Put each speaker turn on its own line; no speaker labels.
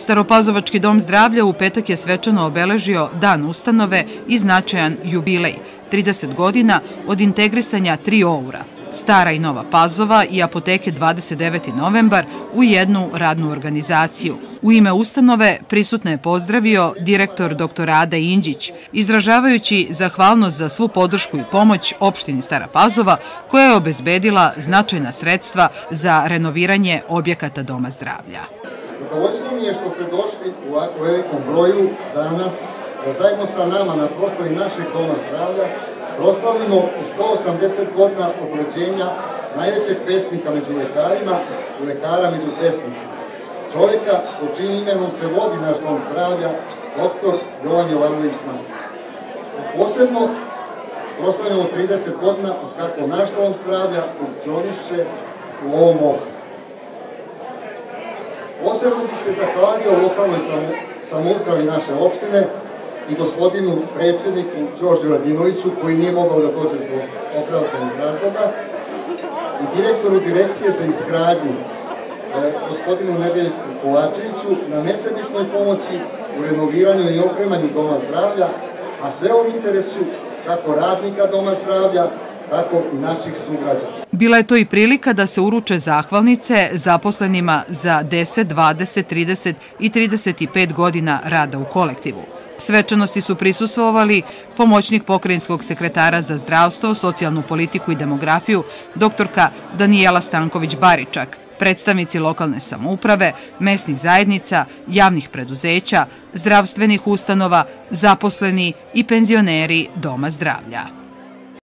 Staropazovački dom zdravlja u petak je svečano obeležio dan ustanove i značajan jubilej, 30 godina od integrisanja tri oura, Stara i Nova Pazova i apoteke 29. novembar u jednu radnu organizaciju. U ime ustanove prisutne je pozdravio direktor dr. Ada Inđić, izražavajući zahvalnost za svu podršku i pomoć opštini Stara Pazova koja je obezbedila značajna sredstva za renoviranje objekata Doma zdravlja.
Zadovoljstvo mi je što ste došli u ovako velikom broju danas da zajedno sa nama na proslavi našeg Doma zdravlja proslavimo i 180 godina od rođenja najvećeg pesnika među lekarima i lekara među pesnicima. Čovjeka po čim imenom se vodi naš dom zdravlja, doktor Jovan Jovanović. Posebno proslavljamo 30 godina od kako naš dom zdravlja funkcioniše u ovom okru. Posebno bih se zahvalio lokalnoj samoupravi naše opštine i gospodinu predsjedniku Đorđu Radinoviću, koji nije mogao da dođe zbog opravdanih razloga, i direktoru direkcije za izgradnju, e, gospodinu Nedeljku Kovačeviću, na nesebičnoj pomoći u renoviranju i opremanju Doma zdravlja, a sve u interesu kako radnika Doma zdravlja, tako i naših sugrađana.
Bila je to i prilika da se uruče zahvalnice zaposlenima za 10, 20, 30 i 35 godina rada u kolektivu. Svečanosti su prisustvovali pomoćnik pokrajinskog sekretara za zdravstvo, socijalnu politiku i demografiju, doktorka Danijela Stanković-Baričak, predstavnici lokalne samouprave, mesnih zajednica, javnih preduzeća, zdravstvenih ustanova, zaposleni i penzioneri Doma zdravlja.